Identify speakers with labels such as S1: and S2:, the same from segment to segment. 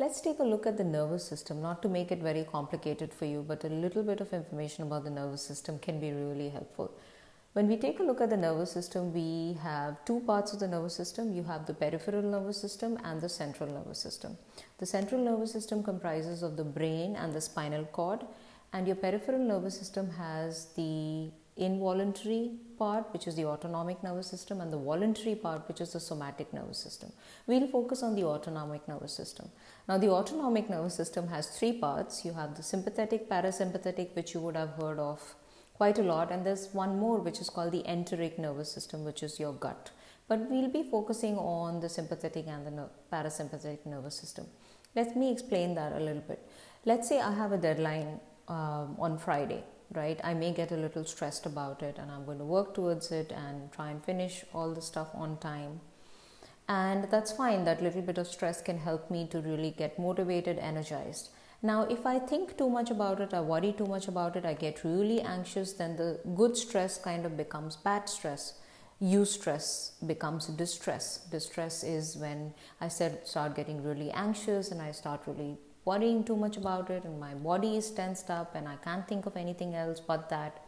S1: Let's take a look at the nervous system, not to make it very complicated for you, but a little bit of information about the nervous system can be really helpful. When we take a look at the nervous system, we have two parts of the nervous system. You have the peripheral nervous system and the central nervous system. The central nervous system comprises of the brain and the spinal cord, and your peripheral nervous system has the involuntary part, which is the autonomic nervous system, and the voluntary part, which is the somatic nervous system. We'll focus on the autonomic nervous system. Now, the autonomic nervous system has three parts. You have the sympathetic, parasympathetic, which you would have heard of quite a lot, and there's one more, which is called the enteric nervous system, which is your gut. But we'll be focusing on the sympathetic and the parasympathetic nervous system. Let me explain that a little bit. Let's say I have a deadline um, on Friday right? I may get a little stressed about it and i'm going to work towards it and try and finish all the stuff on time. And that's fine that little bit of stress can help me to really get motivated energized. Now if i think too much about it i worry too much about it i get really anxious then the good stress kind of becomes bad stress. Eustress becomes distress. Distress is when i said start getting really anxious and i start really worrying too much about it and my body is tensed up and I can't think of anything else but that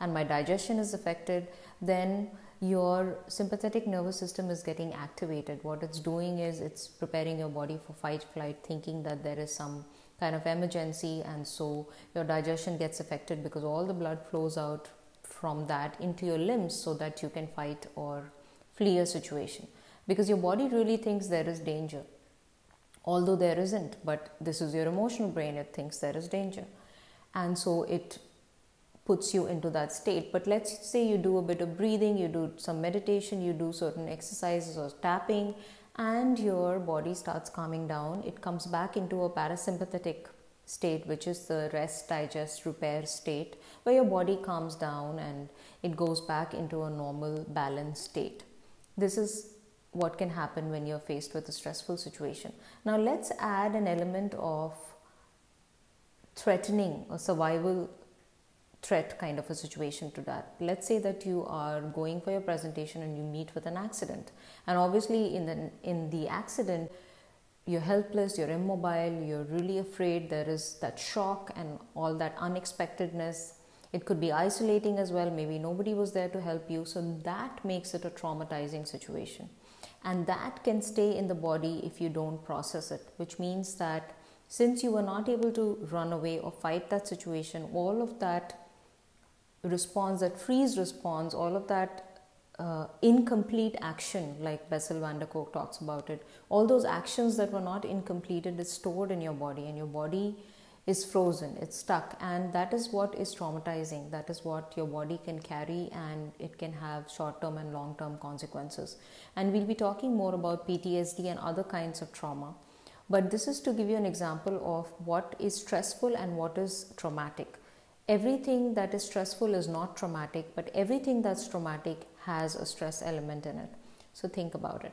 S1: and my digestion is affected, then your sympathetic nervous system is getting activated. What it's doing is it's preparing your body for fight flight, thinking that there is some kind of emergency, and so your digestion gets affected because all the blood flows out from that into your limbs so that you can fight or flee a situation because your body really thinks there is danger although there isn't, but this is your emotional brain, it thinks there is danger. And so it puts you into that state. But let's say you do a bit of breathing, you do some meditation, you do certain exercises or tapping, and your body starts calming down. It comes back into a parasympathetic state, which is the rest, digest, repair state, where your body calms down and it goes back into a normal, balanced state. This is what can happen when you're faced with a stressful situation. Now, let's add an element of threatening or survival threat kind of a situation to that. Let's say that you are going for your presentation and you meet with an accident, and obviously, in the in the accident, you're helpless, you're immobile, you're really afraid. There is that shock and all that unexpectedness. It could be isolating as well. Maybe nobody was there to help you, so that makes it a traumatizing situation and that can stay in the body if you don't process it which means that since you were not able to run away or fight that situation all of that response that freeze response all of that uh, incomplete action like Bessel van der Kolk talks about it all those actions that were not incompleted is stored in your body and your body is frozen, it's stuck, and that is what is traumatizing. That is what your body can carry, and it can have short term and long term consequences. And we'll be talking more about PTSD and other kinds of trauma. But this is to give you an example of what is stressful and what is traumatic. Everything that is stressful is not traumatic, but everything that's traumatic has a stress element in it. So think about it.